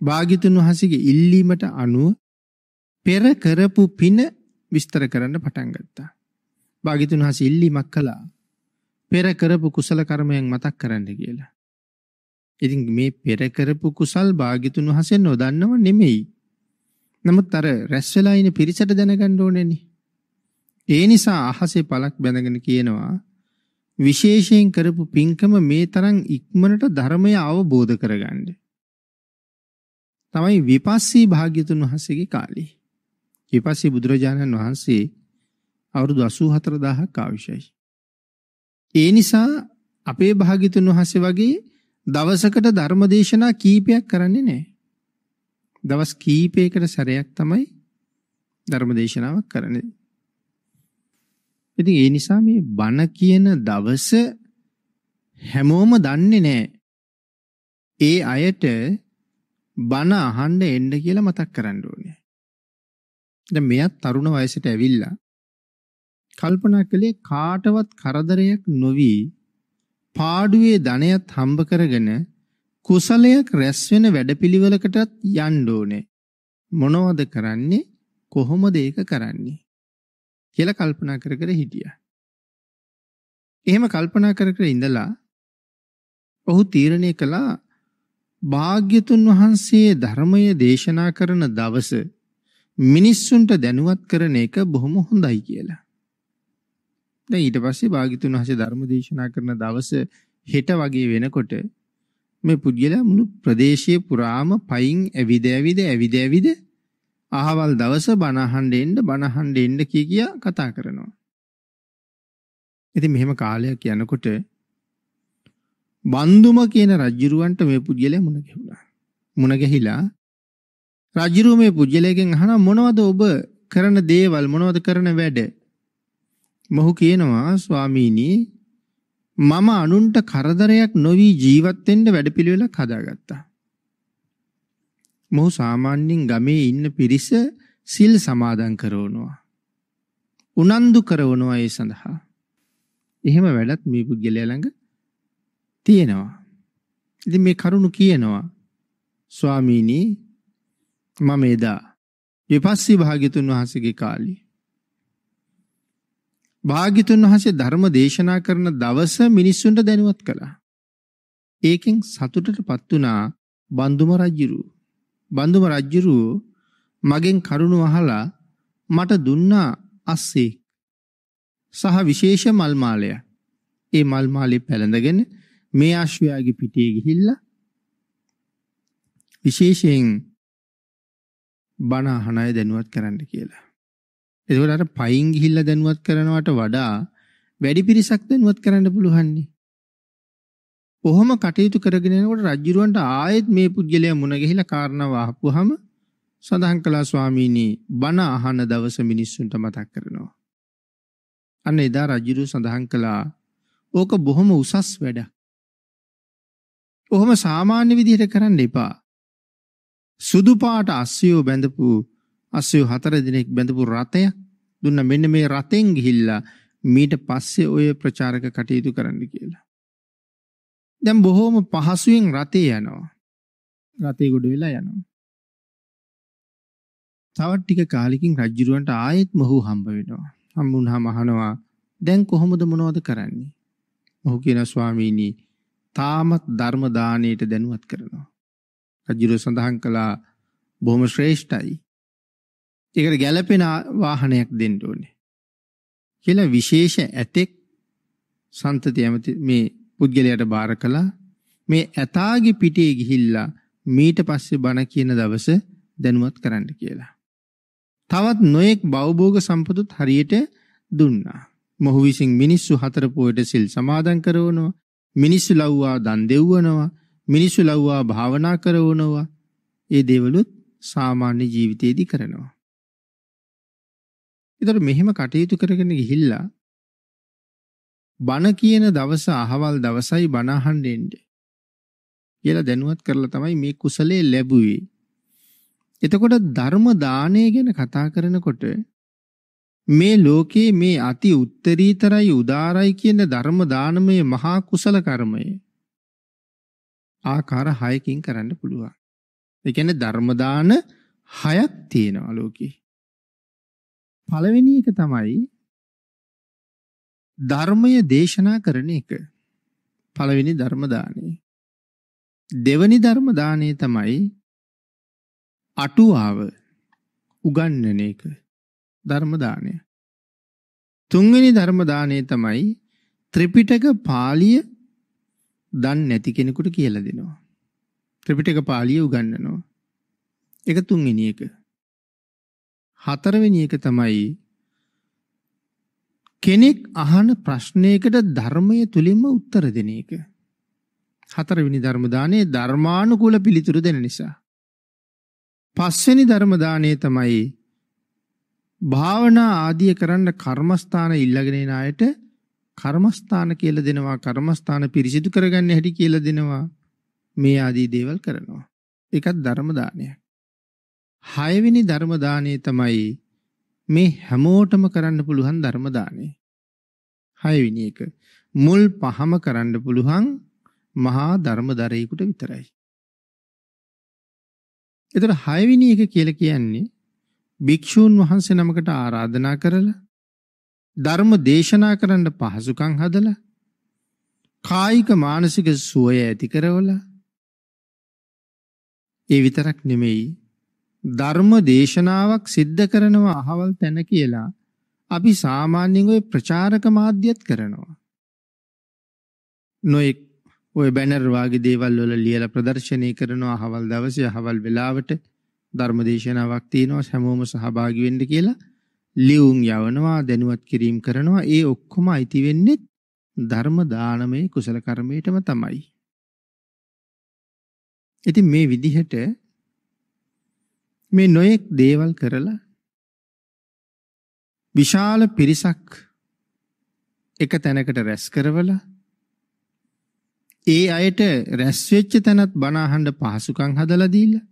Speaker 2: භාග්‍යතුන් වහන්සේගේ ඉල්ලීමට අනුව පෙර කරපු පින විස්තර කරන්න පටන් ගත්තා. භාග්‍යතුන් වහන්සේ ඉල්ලීමක් කළා. පෙර කරපු කුසල කර්මයන් මතක් කරන්න කියලා. ඉතින් මේ පෙර කරපු කුසල් භාග්‍යතුන් වහන්සේ නොදන්නව නෙමෙයි. නමුත් අර රැස් වෙලා ඉන පිරිසට දැනගන්න ඕනේනේ. ඒ නිසා අහසේ පලක් බැඳගෙන කියනවා විශේෂයෙන් කරපු පින්කම මේ තරම් ඉක්මනට ධර්මය අවබෝධ කරගන්න. තමයි විපස්සී භාග්‍යතුන් වහන්සේගේ කාලේ. විපස්සී බුදුරජාණන් වහන්සේ අවුරුදු 84000ක් ආවිෂයි. ඒ නිසා අපේ භාග්‍යතුන් වහන්සේ වගේ දවසකට ධර්ම දේශනා කීපයක් කරන්නේ නැහැ. දවස් කීපයකට සැරයක් තමයි ධර්ම දේශනාවක් කරන්නේ. ඉතින් ඒ නිසා මේ බණ කියන දවස හැමෝම දන්නේ නැහැ. ඒ අයට බණ අහන්න එන්න කියලා මතක් කරන්න ඕනේ. දැන් මෙයත් තරුණ වයසට ඇවිල්ලා කල්පනා කළේ කාටවත් කරදරයක් නොවි පාඩුවේ ධනයත් හම්බ කරගෙන කුසලයක් රැස් වෙන වැඩපිළිවෙලකටත් යන්න ඕනේ. මොනවද කරන්නේ? කොහොමද ඒක කරන්නේ? කියලා කල්පනා කර කර හිටියා. එහෙම කල්පනා කර කර ඉඳලා ඔහු තීරණය කළා භාග්‍යතුන් වහන්සේ ධර්මය දේශනා කරන දවස මිනිස්සුන්ට දැනුවත් කරන එක බොහොම හොඳයි කියලා. දැන් ඊට පස්සේ භාග්‍යතුන් වහන්සේ ධර්ම දේශනා කරන දවස හෙට වගේ වෙනකොට මේ පුද්ගලයා මුළු ප්‍රදේශයේ පුරාම පයින් ඇවිද ඇවිද ඇවිද ඇවිද අහවල් දවස බණහන්න එන්න බණහන්න එන්න කිය කියා කතා කරනවා. ඉතින් මෙහෙම කාලයක් යනකොට බන්දුම කියන රජ්ජුරුවන්ට මේ පුද්ගලයා මුණ ගැහුණා. මුණ ගැහිලා රජ්ජුරුව මේ පුද්ගලයාගෙන් අහනවා මොනවද ඔබ කරන දේවල් මොනවද කරන වැඩ? මොහු කියනවා ස්වාමීනි මම අනුන්ට කරදරයක් නොවි ජීවත් වෙන්න වැඩපිළිවෙලක් හදාගත්තා. මොහු සාමාන්‍යයෙන් ගමේ ඉන්න පිරිස සිල් සමාදන් කරවනවා. උනන්දු කරවනවා ඒ සඳහා. එහෙම වැඩත් මේ පුද්ගලයා ළඟ තියෙනවා. ඉතින් මේ කරුණු කියනවා ස්වාමීනි මම එදා විපස්සී භාග්‍යතුන් වහන්සේගේ කාලේ භාග්‍යතුන් වහන්සේ ධර්ම දේශනා කරන දවස මිනිස්සුන්ට දැනුවත් කළා. ඒකෙන් සතුටටපත් වුණා බන්දුම රජුරු. බන්දුම රජුරු මගෙන් කරුණු අහලා මට දුන්නා අස්සේ සහ විශේෂ මල් මාලය. ඒ මල් මාලේ පැලඳගෙන මේ අශ්වයාගේ පිටේ ගිහිල්ලා විශේෂයෙන් බණ අහන අය දැනුවත් කරන්න කියලා. එතකොට අර පයින් ගිහිල්ලා දැනුවත් කරනවට වඩා වැඩි පිරිසක් දැනුවත් කරන්න පුළුවන්නේ. කොහොම කටයුතු කරගෙන යනකොට රජුරවන්ට ආයෙත් මේ පුද්ගලයා මුණ ගැහිලා කාරණාව අහපුවාම සඳහන් කළා ස්වාමීනි බණ අහන දවස මිනිස්සුන්ට මතක් කරනවා. අන්න එදා රජුරු සඳහන් කළා ඕක බොහොම උසස් වැඩක්. ඔහොම සාමාන්‍ය විදිහට කරන්න එපා. සුදු පාට අස්සයෝ බැඳපු අස්සයෝ හතර දිනෙක් බැඳපු රථයක් දුන්න මෙන්න මේ රතෙන් ගිහිල්ලා මීට පස්සේ ඔය ප්‍රචාරක කටයුතු කරන්න කියලා. දැන් බොහෝම පහසුවෙන් රතේ යනවා. රතේ ගොඩ වෙලා යනවා. තවත් ටික කාලෙකින් රජ්ජුරුවන්ට ආයෙත් මොහු හම්බ වෙනවා. හම්බුනහම අහනවා දැන් කොහොමද මොනවද කරන්නේ? මොහු කියන ස්වාමීනි තාමත් ධර්ම දානයට දැනුවත් කරනවා. රජ්ජුරුව සඳහන් කළා බොහොම ශ්‍රේෂ්ඨයි. ඒකට ගැළපෙන වාහනයක් දෙන්න ඕනේ. කියලා විශේෂ ඇතෙක් සන්තති ඇමති මේ පුද්ගලයාට බාර කළා මේ ඇතාගේ පිටේ ගිහිල්ලා මීට පස්සේ බණ කියන දවස දැනුවත් කරන්න කියලා. තවත් නොයෙක් බෞභෝග සම්පතුත් හරියට දුන්නා. මොහු විසින් මිනිස්සු හතර පොයට සිල් සමාදන් කරවනවා, මිනිස්සු ලව්වා දන් දෙව්වනවා, මිනිස්සු ලව්වා භාවනා කරවනවා. ඒ දේවලුත් සාමාන්‍ය ජීවිතයේදී කරනවා. ඒතර මෙහෙම කටයුතු කරගෙන ගිහිල්ලා බණ කියන දවස අහවල් දවසයි බණ අහන්න එන්නේ කියලා දැනුවත් කරලා තමයි මේ කුසලයේ ලැබුවේ. එතකොට ධර්ම දානය ගැන කතා කරනකොට මේ ලෝකේ මේ අති උත්තරීතරයි උදාරයි කියන ධර්ම දානමය මහා කුසල කර්මය ආකාර 6කින් කරන්න පුළුවන්. ඒ කියන්නේ ධර්ම දාන හයක් තියෙනවා ලෝකේ. පළවෙනි එක තමයි ධර්මය දේශනා කරන එක. පළවෙනි ධර්ම දානය. දෙවනි ධර්ම දානය තමයි අටුවාව උගන්වන එක. ධර්ම දානය. තුන්වෙනි ධර්ම දානය තමයි ත්‍රිපිටක පාලිය දන්නේ නැති කෙනෙකුට කියලා දෙනවා. ත්‍රිපිටක පාලිය උගන්වනවා. ඒක තුන්වෙනි එක. හතරවෙනි එක තමයි කෙනෙක් අහන ප්‍රශ්නයකට ධර්මය තුලින්ම උත්තර දෙන එක. හතරවෙනි ධර්ම දානයේ ධර්මානුකූල පිළිතුරු දෙන නිසා. පස්වෙනි ධර්ම දානය තමයි භාවනා ආදිය කරන්න කර්මස්ථාන ඉල්ලගෙන එන අයට කර්මස්ථාන කියලා දෙනවා කර්මස්ථාන පිරිසිදු කරගන්න හැටි කියලා දෙනවා මේ ආදී දේවල් කරනවා. ඒකත් ධර්ම දානයක්. හයවෙනි ධර්ම දානය තමයි මේ හැමෝටම කරන්න පුළුවන් ධර්ම දානය. හයවෙනි එක මුල් පහම කරන්න පුළුවන් මහා ධර්ම දරයෙකුට විතරයි. එතකොට හයවෙනි එක කියලා කියන්නේ භික්ෂූන් වහන්සේ නමකට ආරාධනා කරලා ධර්ම දේශනා කරන්න පහසුකම් හදලා කායික මානසික සුවය ඇති කරවලා ඒ විතරක් නෙමෙයි ධර්ම දේශනාවක් සිද්ධ කරනවා අහවල් තැන කියලා අපි සාමාන්‍යයෙන් ওই ප්‍රචාරක මාධ්‍යත් කරනවා. නොඑක් ඔය බැනර් වාගේ දේවල් වල ලියලා ප්‍රදර්ශනය කරනවා අහවල් දවසේ අහවල් වෙලාවට ධර්ම දේශනාවක් තියෙනවා හැමෝම සහභාගී වෙන්න කියලා ලියුම් යවනවා දැනුවත් කිරීම කරනවා ඒ ඔක්කොම අයිති වෙන්නේ ධර්ම දානමය කුසල කර්මයටම තමයි. ඉතින් මේ විදිහට මේ නොයෙක් දේවල් කරලා විශාල පිරිසක් එක තැනකට රැස් කරවලා ඒ අයට රැස් වෙච්ච තැනත් බණ අහන්න පහසුකම් හදලා දීලා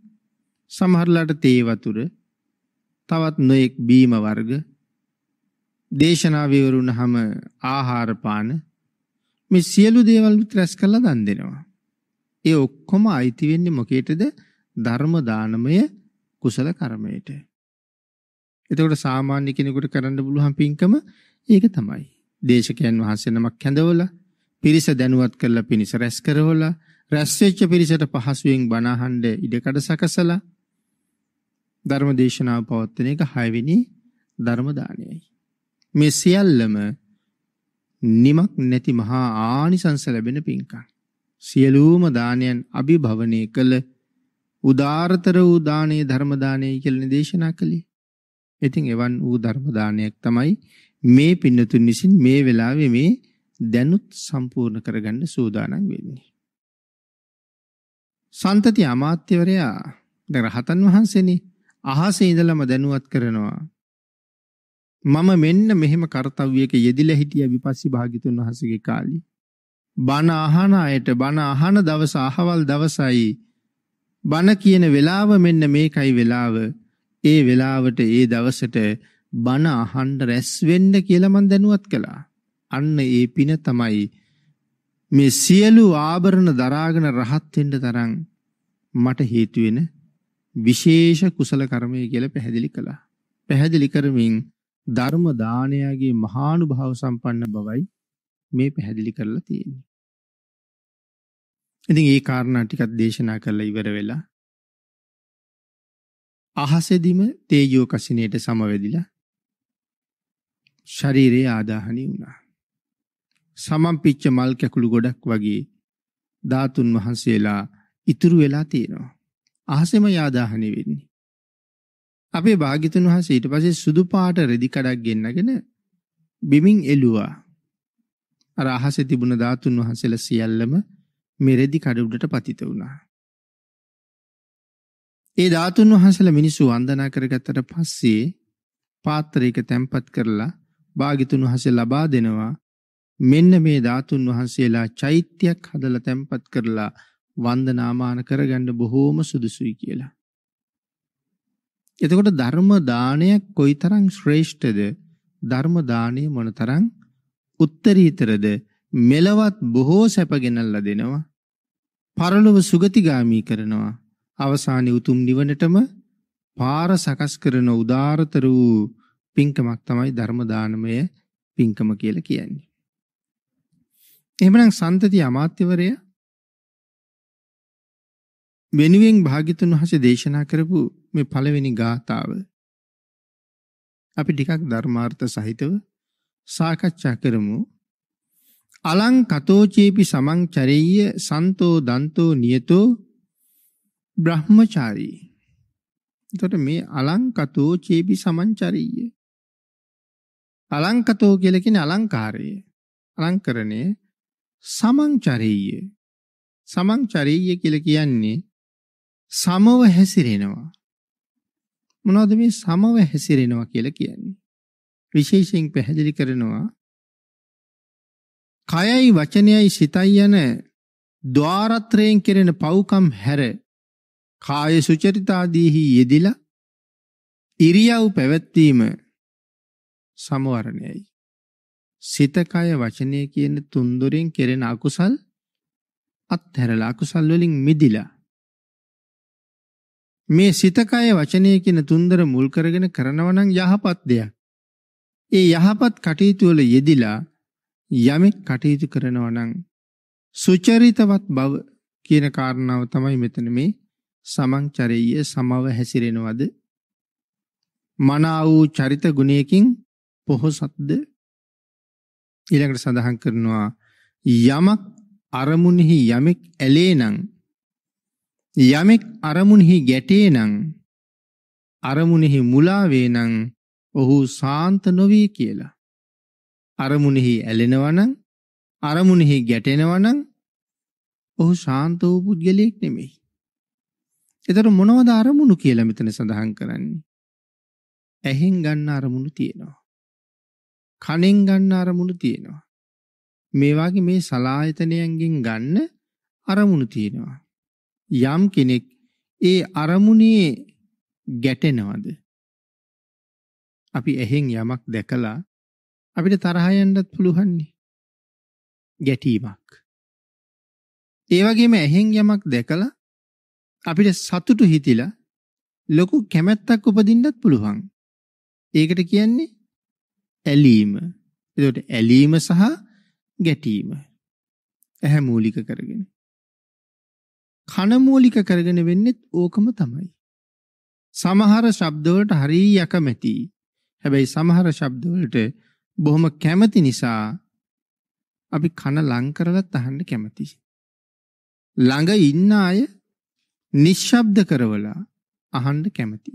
Speaker 2: සමහරලාට තේ වතුර තවත් නොයෙක් බීම වර්ග දේශනා විවරුණහම ආහාර පාන මේ සියලු දේවල් රැස් කරලා දන් දෙනවා. ඒ ඔක්කොම අයිති වෙන්නේ මොකේටද? ධර්ම දානමය කුසල කර්මයට. එතකොට සාමාන්‍ය කෙනෙකුට කරන්න පුළුවන් පින්කම ඒක තමයි. දේශකයන් වහන්සේ නමක් හැඳවලා පිරිස දැනුවත් කරලා පිනිස රැස් කරවලා රැස් වෙච්ච පිරිසට පහසුවෙන් බණ අහන්න ඉඩකඩ සකසලා ධර්ම දේශනාව පවත්වන එක හයවෙනි ධර්ම දානයයි. මේ සියල්ලම නිමක් නැති මහා ආනිසංස ලැබෙන පින්කම්. සියලුම දානයන් අභිභවනය කළ උදාරතර වූ දානයේ ධර්ම දානයයි කියලා දේශනා කළේ. ඉතින් එවන් වූ ධර්ම දානයක් තමයි මේ පින්නතුන් විසින් මේ වෙලාවේ මේ දැනුත් සම්පූර්ණ කරගන්න සූදානම් වෙන්නේ. සන්තති අමාත්‍යවරයා දැන් රහතන් වහන්සේනේ අහසේ ඉඳලම දැනුවත් කරනවා. මම මෙන්න මෙහෙම කාර්යයක යෙදිලා හිටිය විපස්සී භාග්‍යතුන් වහන්සේගේ කාලේ. බණ අහන අයට බණ අහන දවස අහවල් දවසයි බණ කියන වෙලාව මෙන්න මේකයි වෙලාව. ඒ වෙලාවට ඒ දවසට බණ අහන්න රැස් වෙන්න කියලා මම දැනුවත් කළා. අන්න ඒ පින තමයි මේ සියලු ආභරණ දරාගෙන රහත් වෙන්න තරම් මට හේතු වෙන විශේෂ කුසල කර්මය කියලා පැහැදිලි කළා. පැහැදිලි කරමින් ධර්ම දානයගේ මහානුභාව සම්පන්න බවයි මේ පැහැදිලි කරලා තියෙන්නේ. ඉතින් ඒ කාරණා ටිකක් දේශනා කරලා ඉවර වෙලා අහසෙදිම තේජෝ කසිනේට සමවැදිලා ශරීරයේ ආදාහනි වුණා. සමම්පිච්ච මල් කැකුළු ගොඩක් වගේ ධාතුන් වහන්සේලා ඉතුරු වෙලා තියෙනවා. අහසෙම යාදාහනි වෙන්නේ. අපේ භාග්‍යතුන් වහන්සේ ඊට පස්සේ සුදු පාට රෙදි කඩක් ගෙන්නගෙන බිමින් එළුවා. අර අහසේ තිබුණ ධාතුන් වහන්සේලා සියල්ලම මේ රෙදි කඩ උඩට පතිත වුණා. ඒ ධාතුන් වහන්සේලා මිනිස්සු වන්දනා කරගත්තට පස්සේ පාත්‍රයක තැම්පත් කරලා භාග්‍යතුන් වහන්සේ ලබා දෙනවා මෙන්න මේ ධාතුන් වහන්සේලා චෛත්‍යයක් හදලා තැම්පත් කරලා වන්දනාමාන කරගන්න බොහෝම සුදුසුයි කියලා. එතකොට ධර්ම දානයක් කොයිතරම් ශ්‍රේෂ්ඨද ධර්ම දානය මොනතරම් උත්තරීතරද මෙලවත් බොහෝ සැප ගෙනල්ලා දෙනවා පරලොව සුගතිගාමී කරනවා අවසානයේ උතුම් නිවනටම පාර සකස් කරන උදාරතර වූ පින්කමක් තමයි ධර්ම දානමය පින්කම කියලා කියන්නේ. එහෙමනම් සන්තති අමාත්‍යවරයා වෙනුවෙන් භාග්‍යතුන් වහන්සේ දේශනා කරපු මේ පළවෙනි ගාථාව අපි ටිකක් ධර්මාර්ථ සහිතව සාකච්ඡා කරමු. අලං කතෝචේපි සමං චරෙය්‍ය සන්තෝ දන්තෝ නියතෝ බ්‍රහ්මචාරී. එතකොට මේ අලංකතෝ චේපි සමංචරීය. අලංකතෝ කියලා කියන්නේ අලංකාරය. අලංකරණය සමංචරීය. සමංචරීය කියලා කියන්නේ සමව හැසිරෙනවා. මොනවද මේ සමව හැසිරෙනවා කියලා කියන්නේ? විශේෂයෙන් පැහැදිලි කරනවා කයයි වචනයයි සිතයි යන ద్వාරත්‍රයෙන් කෙරෙන පව්කම් හැර කාය සුචරිතාදීහි යෙදිලා ඉරියව් පැවැත්වීම සමවරණයයි. සිතකය වචනය කියන තුන්දොරින් කෙරෙන අකුසල් අත්හැරලා අකුසල් වලින් මිදිලා මේ සිතකය වචනය කියන තුන්දර මුල් කරගෙන කරනව නම් යහපත් දෙයක්. ඒ යහපත් කටයුතු වල යෙදිලා යමෙක් කටයුතු කරනවා නම් සුචරිතවත් බව කියන කාරණාව තමයි මෙතන මේ සමංචරෙය සමව හැසිරෙනවද? මනා වූ චරිත ගුණයකින් පොහොසත්ද? ඊළඟට සඳහන් කරනවා යමක් අරමුණෙහි යමෙක් ඇලේ නම් යමෙක් අරමුණෙහි ගැටේ නම් අරමුණෙහි මුලා වේ නම් ඔහු සාන්ත නොවේ කියලා. අරමුණෙහි ඇලෙනවා නම් අරමුණෙහි ගැටෙනවා නම් ඔහු ශාන්ත වූ පුද්ගලයෙක් නෙමෙයි එතර මොනවද අරමුණු කියලා මෙතන සඳහන් කරන්නේ. ඇහෙන් ගන්න අරමුණු තියෙනවා. කනෙන් ගන්න අරමුණු තියෙනවා. මේවාගේ මේ සලායතනයන්ගෙන් ගන්න අරමුණු තියෙනවා. යම් කෙනෙක් ඒ අරමුණේ ගැටෙනවද. අපි ඇහෙන් යමක් දැකලා අපිට තරහයන්ඩත් පුළුවන්නේ ගැටීමක්. ඒවගේම ඇහෙන් යමක් දැකලා අපිට සතුටු හිතිලා ලොකු කැමැත්තක් උපදින්නත් පුළුවන්. ඒකට කියන්නේ ඇලීම. එතකොට ඇලීම සහ ගැටීම. ඇහැ මූලික කරගෙන. කන මූලික කරගෙන වෙන්නෙත් ඕකම තමයි. සමහර ශබ්දවලට හරි යකමැති. හැබැයි සමහර ශබ්දවලට බොහොම කැමති නිසා අපි කන ලං කරලත් අහන්න කැමති. ළඟ ඉන්න අය නිශ්ශබ්ද කරවලා අහන්න කැමති.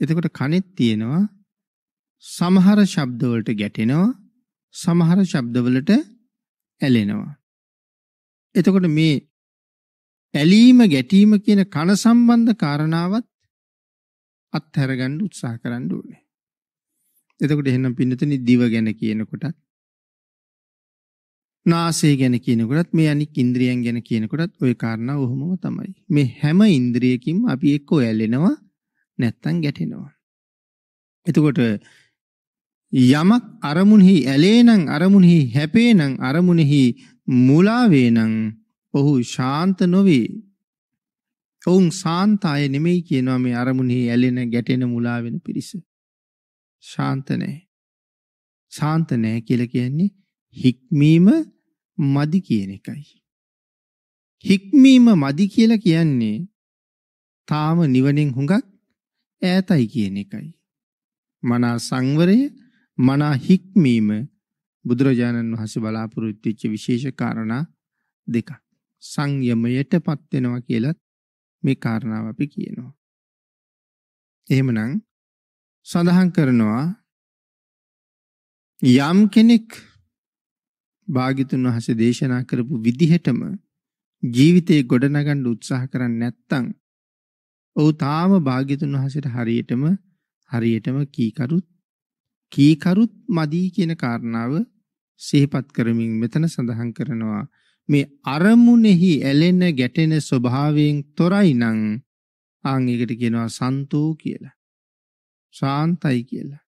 Speaker 2: එතකොට කනෙත් තියෙනවා සමහර ශබ්දවලට ගැටෙනවා සමහර ශබ්දවලට ඇලෙනවා. එතකොට මේ ඇලීම ගැටීම කියන කන සම්බන්ධ කාරණාවත් අත්හැරගන්න උත්සාහ කරන්න ඕනේ. එතකොට එහෙනම් පින්නතනි දිව ගැන කියනකොටත් නාසය ගැන කියනකොටත් මේ අනික් ඉන්ද්‍රියන් ගැන කියනකොටත් ওই කාරණා ඔහොමම තමයි. මේ හැම ඉන්ද්‍රියකින්ම අපි එක්ක ඇලෙනවා නැත්තම් ගැටෙනවා. එතකොට යමක් අරමුණෙහි ඇලේ නම් අරමුණෙහි හැපේ නම් අරමුණෙහි මුලා වේ නම් ඔහු ශාන්ත නොවේ. ඔවුන් සාන්තාය නෙමෙයි කියනවා මේ අරමුණෙහි ඇලෙන ගැටෙන මුලා වෙන පිරිස. ශාන්ත නැහැ. ශාන්ත නැහැ කියලා කියන්නේ හික්මීම මදි කියන එකයි. හික්මීම මදි කියලා කියන්නේ තාම නිවනෙන් හුඟක් ඈතයි කියන එකයි. මනා සංවරය මනා හික්මීම බුදුරජාණන් වහන්සේ බලාපොරොත්තු වෙච්ච විශේෂ කාරණා දෙකක්. සංයමයට පත් වෙනවා කියලත් මේ කාරණාව අපි කියනවා. එහෙමනම් සඳහන් කරනවා යම් කෙනෙක් භාගිතුන් වහස දේශනා කරපු විදිහටම ජීවිතයේ ගොඩනගන්න උත්සාහ කරන්නේ නැත්තම් ඔහු තාම භාග්‍යතුන් වහන්සේට හරියටම හරියටම කීකරුත් කීකරුත් මදි කියන කාරණාව සිහිපත් කරමින් මෙතන සඳහන් කරනවා මේ අරමුණෙහි ඇලෙන ගැටෙන ස්වභාවයෙන් තොරයි නම් ආන් ඒකට කියනවා සන්තෝ කියලා. ශාන්තයි කියලා.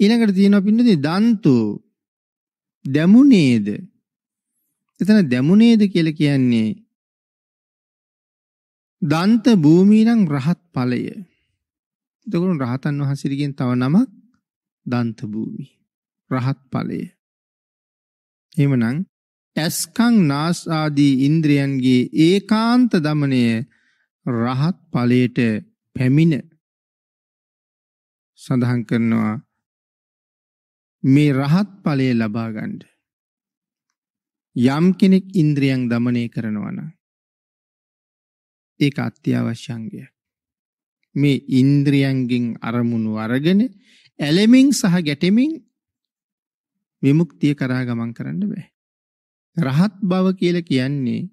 Speaker 2: ඊළඟට තියෙනවා පින්නදී දන්තෝ දැමුණේද එතන දැමුණේද කියලා කියන්නේ දන්ත භූමී නම් රහත් ඵලය. එතකොට රහතන් වහන්සේගෙන් තව නමක් දන්ත භූමි. රහත් ඵලය. එහෙමනම් ඇස්කං නාස් ආදී ඉන්ද්‍රයන්ගේ ඒකාන්ත දමනය රහත් ඵලයට පැමිණ සඳහන් කරනවා මේ රහත් ඵලය ලබා ගන්න. යම් කෙනෙක් ඉන්ද්‍රියන් দমনය කරනවා නම් ඒක අත්‍යවශ්‍ය අංගයක්. මේ ඉන්ද්‍රියන්ගෙන් අරමුණු අරගෙන ඇලෙමින් සහ ගැටෙමින් විමුක්තිය කරා ගමන් කරන්න බෑ. රහත් බව කියලා කියන්නේ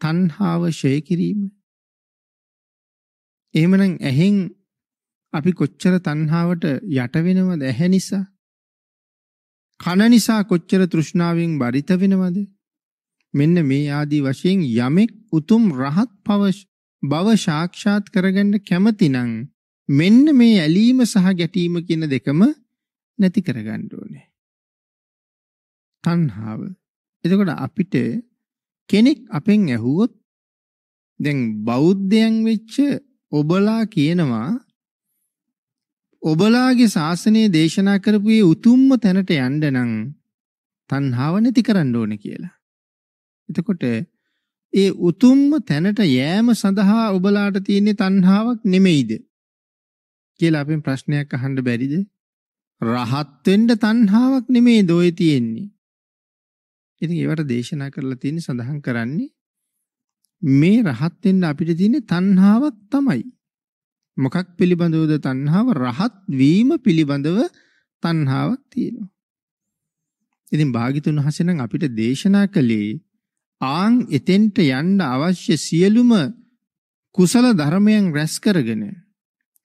Speaker 2: තණ්හාව ෂය කිරීම. එහෙමනම් ඇහෙන් අපි කොච්චර තණ්හාවට යට වෙනවද ඇහැ නිසා? කන නිසා කොච්චර තෘෂ්ණාවෙන් බරිත වෙනවද? මෙන්න මේ ආදී වශයෙන් යමෙක් උතුම් රහත් බව සාක්ෂාත් කරගන්න කැමතිනම් මෙන්න මේ ඇලීම සහ ගැටීම කියන දෙකම නැති කරගන්න ඕනේ. තණ්හාව. එතකොට අපිට කෙනෙක් අපෙන් ඇහුවොත් දැන් බෞද්ධයන් වෙච්ච ඔබලා කියනවා ඔබලාගේ ශාසනය දේශනා කරපු මේ උතුම්ම තැනට යන්න නම් තණ්හාව නැති කරන්න ඕනේ කියලා. එතකොට ඒ උතුම්ම තැනට යෑම සඳහා ඔබලාට තියෙන්නේ තණ්හාවක් නෙමෙයිද කියලා අපෙන් ප්‍රශ්නයක් අහන්න බැරිද? රහත් වෙන්න තණ්හාවක් නෙමෙයි දොයේ තියෙන්නේ. ඉතින් ඒවට දේශනා කරලා තියෙන්නේ සඳහන් කරන්නේ මේ රහත් වෙන්න අපිට තියෙන්නේ තණ්හාවක් තමයි. මොකක් පිළිබඳවද තණ්හාව රහත් වීම පිළිබඳව තණ්හාවක් තියෙනවා. ඉතින් භාග්‍යතුන් වහන්සේ නම් අපිට දේශනා කළේ ආන් එතෙන්ට යන්න අවශ්‍ය සියලුම කුසල ධර්මයන් රැස් කරගෙන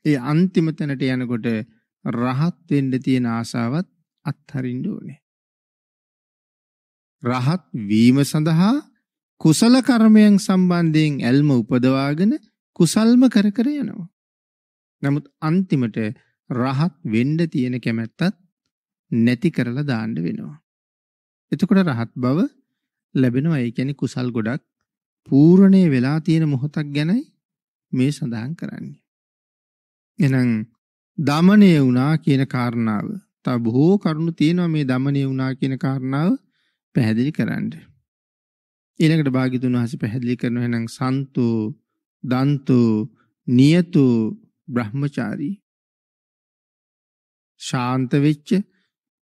Speaker 2: ඒ අන්තිම තැනට යනකොට රහත් වෙන්න තියෙන ආසාවත් අත්හරින්න ඕනේ. රහත් වීම සඳහා කුසල කර්මයන් සම්බන්ධයෙන් ඇල්ම උපදවාගෙන කුසල්ම කර කර යනවා. නමුත් අන්තිමට රහත් වෙන්න තියෙන කැමැත්තත් නැති කරලා දාන්න වෙනවා. එතකොට රහත් බව ලැබෙනවා. ඒ කියන්නේ කුසල් ගොඩක් පූර්ණේ වෙලා තියෙන මොහොතක් ගැනයි මේ සඳහන් කරන්නේ. එහෙනම් දමණය වුණා කියන කාරණාව තව බොහෝ කරුණු තියෙනවා මේ දමණය වුණා කියන කාරණාව පැහැදිලි කරන්න. ඊළඟට භාග්‍යතුන් වහන්සේ පැහැදිලි කරනවා එහෙනම් සන්තෝ දන්තෝ නියතෝ බ්‍රහ්මචාරී. ශාන්ත වෙච්ච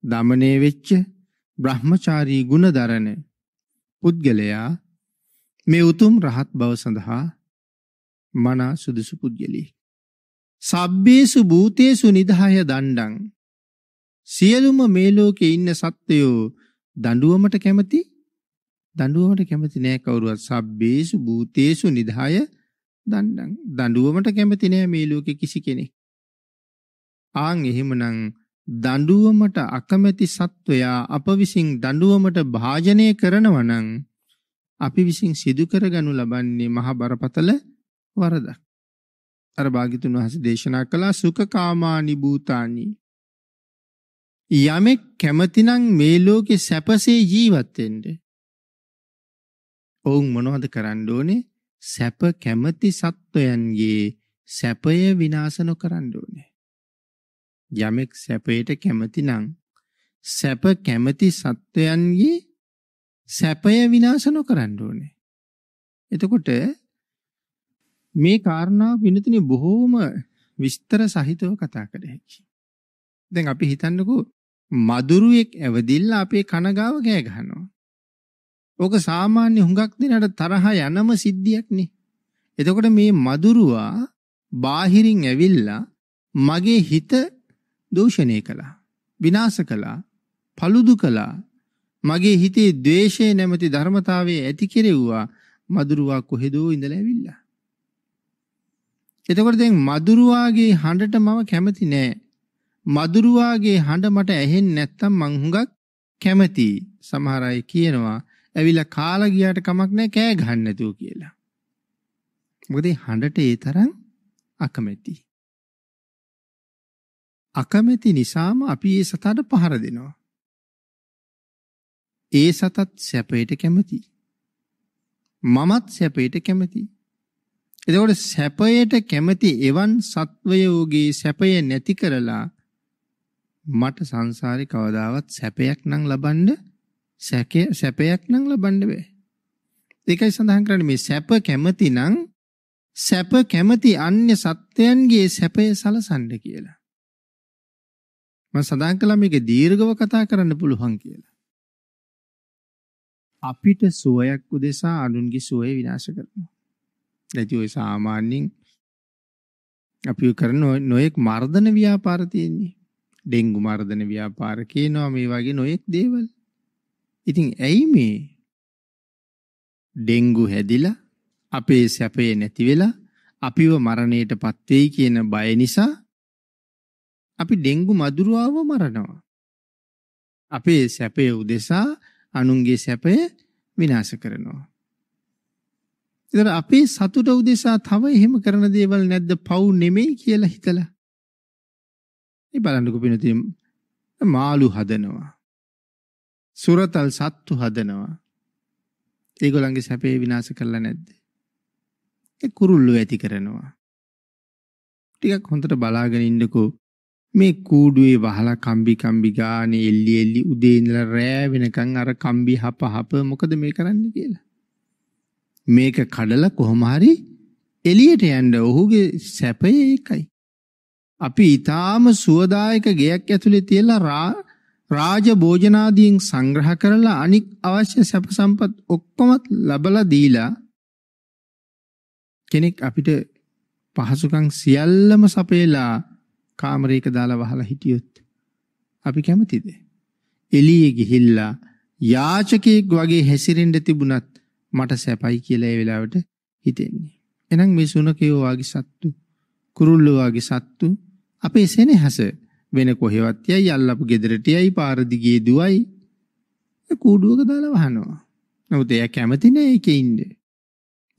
Speaker 2: දමණය වෙච්ච බ්‍රහ්මචාරී ගුණ දරන පුද්ගලයා මේ උතුම් රහත් බව සඳහා මනා සුදුසු පුද්ගලී. සබ්බේසු භූතේසු නිදහය දණ්ඩං. සියලුම මේ ලෝකේ ඉන්න සත්වයෝ දඬුවමට කැමති? දඬුවමට කැමති නෑ කවුරුවත්. සබ්බේසු භූතේසු නිදහය දණ්ඩං දඬුවමට කැමති නෑ මේ ලෝකේ කිසි කෙනෙක් ආන් එහෙමනම් දඬුවමට අකමැති සත්වයා අප විසින් දඬුවමට භාජනය කරනවා නම් අපි විසින් සිදු කරගනු ලබන්නේ මහ බරපතල වරදක්. අර භාග්‍යතුන් වහන්සේ දේශනා කළා සුඛකාමානි භූතානි. යමෙක් කැමතිනම් මේ ලෝකේ සැපසේ ජීවත් වෙන්න. ඔවුන් මොනවද කරන්න ඕනේ? සැප කැමති සත්වයන්ගේ සැපය විනාශ නොකරන්න ඕනේ. යමෙක් සැපයට කැමති නම් සැප කැමති සත්වයන්ගේ සැපය විනාශ නොකරන්න ඕනේ. එතකොට මේ කාරණාව විනතිනේ බොහෝම විස්තර සහිතව කතා කළ හැකි. දැන් අපි හිතන්නකෝ මදුරුවෙක් ඇවදිල්ලා අපේ කනගාව කෑ ගහනවා. ඕක සාමාන්‍ය හුඟක් දිනට තරහ යනම සිද්ධියක් නේ. එතකොට මේ මදුරුවා බාහිරින් ඇවිල්ලා මගේ හිත දූෂණය කළා. විනාශ කළා. පළුදු කළා. මගේ හිතේ ද්වේෂය නැමැති ධර්මතාවයේ ඇති කෙරෙව්වා මදුරුවා කොහෙදෝ ඉඳලා ඇවිල්ලා. එතකොට දැන් මදුරුවාගේ හඬට මම කැමති නෑ. මදුරුවාගේ හඬ මට ඇහෙන්නේ නැත්තම් මං හුඟක් කැමතියි. සමහර අය කියනවා ඇවිල්ලා කාලා ගියාට කමක් නැහැ කෑ ගහන්න නැතුව කියලා. මොකද හඬට ඒ තරම් අකමැතියි. අකමැති නිසාම අපි ඒ සතාට පහර දෙනවා. ඒ සතත් සැපයට කැමති. මමත් සැපයට කැමති. එතකොට සැපයට කැමති එවන් සත්වයෝගේ සැපය නැති කරලා මට සංසාරේ කවදාවත් සැපයක් නම් ලබන්න සැකය සැපයක් නම් ලබන්න බෑ. ඒකයි සඳහන් කරන්නේ මේ සැප කැමති නම් සැප කැමති අන්‍ය සත්‍යයන්ගේ සැපය සලසන්න කියලා. මම සඳහන් කළා මේක දීර්ඝව කතා කරන්න පුළුවන් කියලා. අපිට සුවයක් උදෙසා අනුන්ගේ සුවය විනාශ කරනවා. නැති ඔය සාමාන්‍යයෙන් අපි කරන නොයෙක් මර්ධන ව්‍යාපාර තියෙන්නේ. ඩෙංගු මර්ධන ව්‍යාපාර කියනවා මේ වගේ නොයෙක් දේවල්. ඉතින් ඇයි මේ ඩෙංගු හැදිලා අපේ සැපේ නැති වෙලා අපිව මරණයට පත්වෙයි කියන බය නිසා අපි ඩෙංගු මදුරුවාව මරනවා. අපේ සැපේ උදෙසා අනුන්ගේ සැපය විනාශ කරනවා. ඉතින් අපේ සතුට උදෙසා තව එහෙම කරන දේවල් නැද්ද පව් නෙමෙයි කියලා හිතලා. මේ බලන්නකෝ පිනතින් මාළු හදනවා. සුරතල් සත්තු හදනවා. ඒගොල්ලන්ගේ සැපේ විනාශ කරලා නැද්ද? ඒ කුරුල්ලෝ ඇති කරනවා. ටිකක් හොඳට බලාගෙන ඉන්නකෝ මේ කූඩුවේ වහලා කම්බි කම්බි ගානේ එල්ලි එල්ලි උදේ ඉඳලා රෑ වෙනකන් අර කම්බි හප හප මොකද මේ කරන්නේ කියලා. මේක කඩලා කොහොම හරි එළියට යන්න ඔහුගේ සැපය ඒකයි. අපි ඊටාම සුවදායක ගෙයක් ඇතුලේ තියලා රාජ භෝජනාදීන් සංග්‍රහ කරලා අනික් අවශ්‍ය සැප සම්පත් ඔක්කොමත් ලබලා දීලා කෙනෙක් අපිට පහසුකම් සියල්ලම සපේලා කාමරයක දාලා වහලා හිටියොත් අපි කැමතිද? එළියේ ගිහිල්ලා යාචකයෙක් වගේ හැසිරෙන්න තිබුණත් මට සැපයි කියලා ඒ වෙලාවට හිතෙන්නේ. එහෙනම් මේ සුනකයෝ වගේ සත්තු, කුරුල්ලෝ වගේ සත්තු අපේ සෙනෙහස වෙන කොහෙවත් යයි අල්ලපු ගෙදරට යයි පාර දිගේ දුවයි කූඩුවක දාලා වහනවා. නමුත් එයා කැමති නෑ ඒකේ ඉන්න.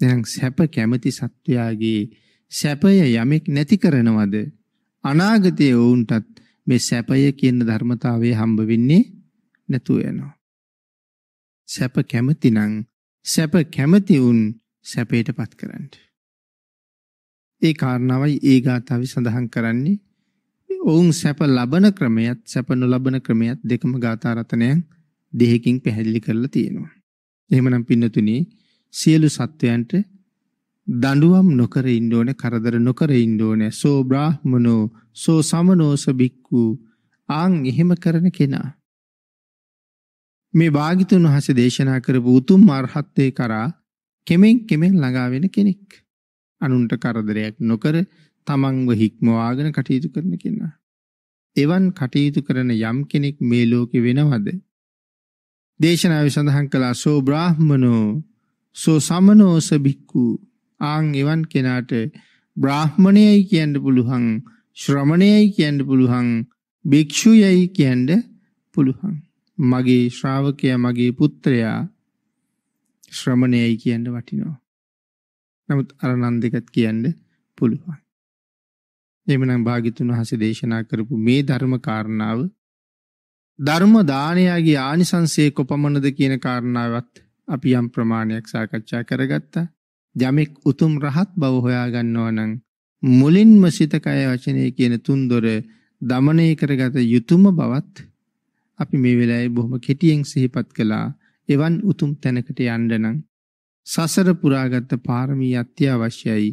Speaker 2: එහෙනම් සැප කැමති සත්වයාගේ සැපය යමෙක් නැති කරනවද? අනාගතයේ වුන්ටත් මේ සැපය කියන ධර්මතාවය හම්බ වෙන්නේ නැතුව යනවා. සැප කැමති නම් සැප කැමති උන් සැපයටපත් කරන්න. ඒ කාරණාවයි ඒ ගාථාවේ සඳහන් කරන්නේ ඔවුන් සැප ලබන ක්‍රමයත් සැප නොලබන ක්‍රමයත් දෙකම ගාථා රතනයන් දෙකකින් පැහැදිලි කරලා තියෙනවා. එහෙමනම් පින්නතුනි සියලු සත්වයන්ට දඬුවම් නොකර ඉන්න ඕනේ කරදර නොකර ඉන්න ඕනේ සෝ බ්‍රාහ්මනෝ සෝ සමනෝස බික්කු ආන් එහෙම කරන කෙනා මේ භාගිතුන් වහන්සේ දේශනා කරපු උතුම් අරහත්ත්වේ කරා කෙමෙන් කෙමෙන් ළඟා වෙන කෙනෙක්. අනුන්ට කරදරයක් නොකර තමන්ව හික්මවාගෙන කටයුතු කරන කෙනා. එවන් කටයුතු කරන යම් කෙනෙක් මේ ලෝකෙ වෙනවද? දේශනාවේ සඳහන් කළා සෝ බ්‍රාහ්මනෝ සෝ සමනෝස බික්කු ආන් එවන් කෙනාට බ්‍රාහ්මණයයි කියන්න පුළුවන් ශ්‍රමණයයි කියන්න පුළුවන් භික්ෂුයයි කියන්න පුළුවන් මගේ ශ්‍රාවකයා මගේ පුත්‍රයා ශ්‍රමණයයි කියන්න වටිනවා. නමුත් අර නන්දෙකත් කියන්න පුළුවන්. එමනම් භාග්‍යතුන් වහන්සේ දේශනා කරපු මේ ධර්ම කාරණාව ධර්ම දානයාගේ ආනිසංසය කොපමණද කියන කාරණාවත් අපි යම් ප්‍රමාණයක් සාකච්ඡා කරගත්තා. යමෙක් උතුම් රහත් බව හොයා ගන්නවා නම් මුලින්ම සිත කය වචනය කියන තුන්දොර දමනය කරගත යුතුයම බවත් අපි මේ වෙලාවේ බොහොම කෙටියෙන් සිහිපත් කළා එවන් උතුම් තැනකට යන්න නම් සසර පුරාගත් පාරමී අත්‍යවශ්‍යයි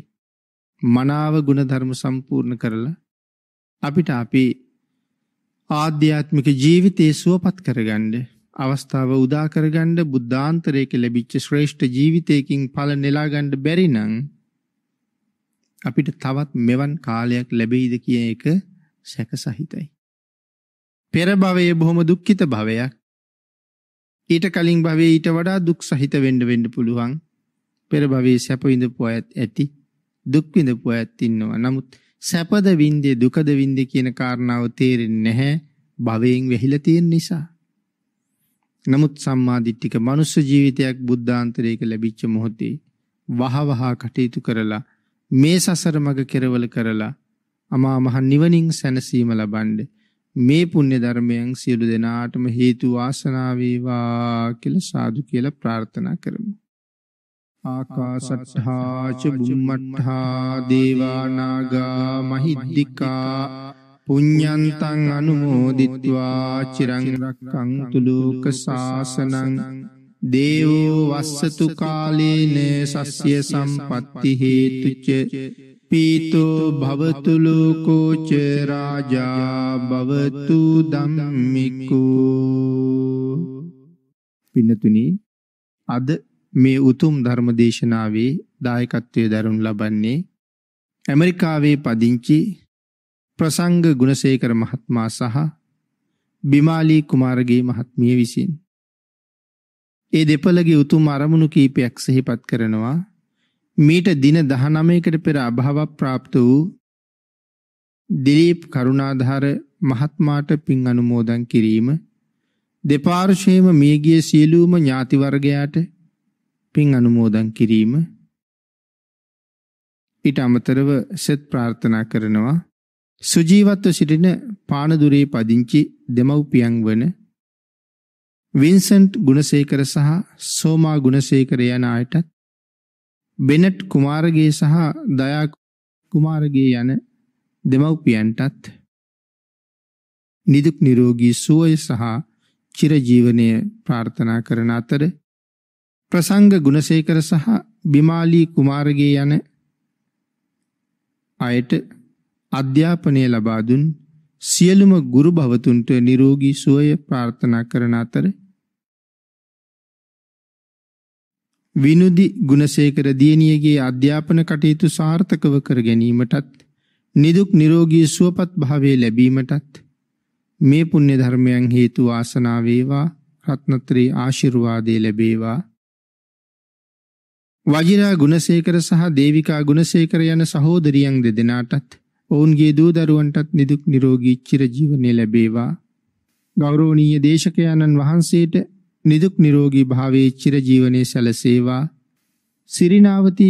Speaker 2: මනාව ගුණධර්ම සම්පූර්ණ කරලා අපිට අපේ ආධ්‍යාත්මික ජීවිතයේ සුවපත් කරගන්න අවස්ථාව උදා කරගන්න බුද්ධාන්තරයක ලැබිච්ච ශ්‍රේෂ්ඨ ජීවිතයකින් ඵල නෙලා ගන්න බැරි නම් අපිට තවත් මෙවන් කාලයක් ලැබෙයිද කියන එක සැක සහිතයි. පෙර භවයේ බොහොම දුක්ඛිත භවයක්. ඊට කලින් භවයේ ඊට වඩා දුක් සහිත වෙන්න වෙන්න පුළුවන්. පෙර භවයේ සැප විඳපු අයත් ඇති. දුක් විඳපු අයත් ඉන්නවා. නමුත් සැපද වින්දේ දුකද වින්දේ කියන කාරණාව තේරෙන්නේ නැහැ භවයෙන් වෙහිලා තියෙන නිසා. නමුත් සම්මාදිට්ඨික මනුස්ස ජීවිතයක් බුද්ධාන්තරයක ලැබිච්ච මොහොතේ වහවහා කටයුතු කරලා මේ සසර මඟ කෙරවල කරලා අමා මහ නිවනින් සැනසීම ලබන්නේ මේ පුණ්‍ය ධර්මයන් සියලු දෙනාටම හේතු වාසනා වේවා කියලා සාදු කියලා ප්‍රාර්ථනා කරමු ආකාසට්ඨා ච බුම්මට්ඨා දේවා නාග මහිද්దికා පුඤ්ඤන්තං අනුමෝදිත්වා චිරං රක්ඛන්තු ලෝක සාසනං දේවෝ වස්සතු කාලේන සස්්‍ය සම්පත්ති හේතුච පීතෝ භවතු ලෝකෝච රාජා භවතු ධම්මිකෝ. පින්නතුනි අද මේ උතුම් ධර්ම දේශනාවේ දායකත්වය දරුණු ලබන්නේ ඇමරිකාවේ පදිංචි ප්‍රසංග ගුණසේකර මහත්මා සහ බිමාලී කුමාරගේ මහත්මිය විසින්. ඒ දෙපළගේ උතුම් අරමුණු කීපයක් සහිපත් කරනවා මීට දින දහනමයකට පෙර අභාව ප්‍රාප්ත වූ දිලීප් කරුණාධාර මහත්මාට පින් අනුමෝදන් කිරීම දෙපාර්ශයම මියගිය සියලූම ඥාතිවර්ගයාට පින් අනුමෝදන් කිරීම. ඊට අමතරව සෙත් ප්‍රාර්ථනා කරනවා. සුජීවත්ව සිටින පානදුරේ පදිංචි දෙමව්පියන් වන වින්සන්ට් ගුණසේකර සහ සෝමා ගුණසේකර යන අයටත් බෙනට් කුමාරගේ සහ දයා කුමාරගේ යන දෙමව්පියන්ටත් නිදුක් නිරෝගී සුවය සහ චිරජීවනය ප්‍රාර්ථනා කරන අතර ප්‍රසංග ගුණසේකර සහ බිමාලී කුමාරගේ යන අයට අධ්‍යාපනය ලබා දුන් සියලුම ගුරු භවතුන්ට නිරෝගී සුවය ප්‍රාර්ථනා කරන අතර විනුදි ගුණසේකර දියණියගේ අධ්‍යාපන කටයුතු සාර්ථකව කර ගැනීමටත් නිදුක් නිරෝගී සුවපත් භාවයේ ලැබීමටත් මේ පුණ්‍ය ධර්මයන් හේතු වාසනා වේවා රත්නත්‍රී ආශිර්වාදේ ලැබේවා. වජිරා ගුණසේකර සහ දේවිකා ගුණසේකර යන සහෝදරියන් දෙදෙනාටත් ඔවුන්ගේ දූ දරුවන්ටත් නිදුක් නිරෝගී චිරජීවනය ලැබේවා. ගෞරවනීය දේශකයාණන් වහන්සේට නිදුක් නිරෝගී භාවයේ චිරජීවනයේ සැලසේවා. සිරිනාවති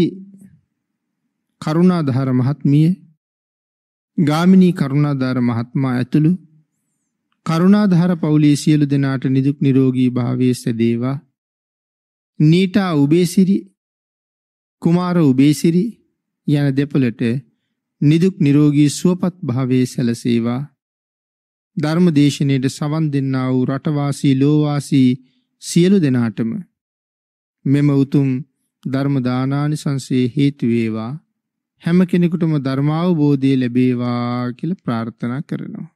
Speaker 2: කරුණාධාර මහත්මිය ගාමිණී කරුණාධාර මහත්මා ඇතුළු කරුණාධාර පවුලේ සියලු දෙනාට නිදුක් නිරෝගී භාවයේ සැදේවා. නීටා උබේසිරි කුමාර උබේසිරි යන දෙපළට නිදුක් නිරෝගී සුවපත් භාවයේ සැලසේවා ධර්ම දේශනයට සවන් දෙන්නා වූ රටවාසී ලෝවාසී සියලු දෙනාටම මෙම උතුම් ධර්මදානානි සංසේ හේතුවේවා හැම කෙනෙකුටම ධර්මාවබෝධය ලැබේවා කියල ප්‍රාර්ථනා කරනවා.